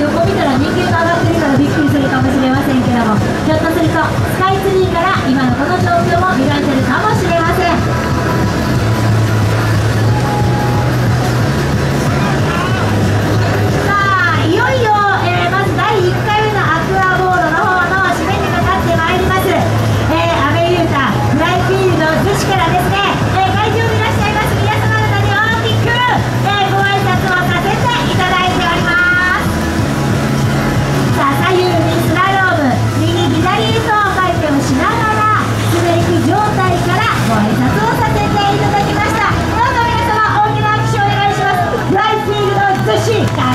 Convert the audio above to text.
横見たら人間が上がってるからびっくりするかもしれませんけどもひょっとする Good.